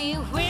we.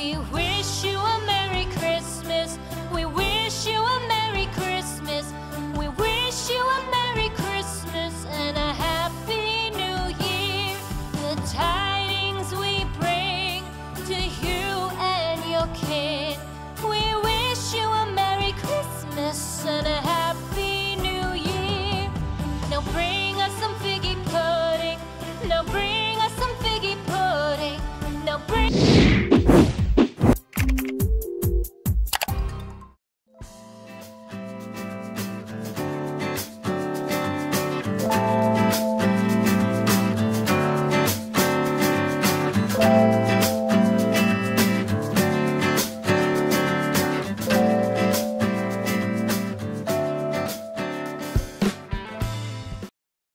we.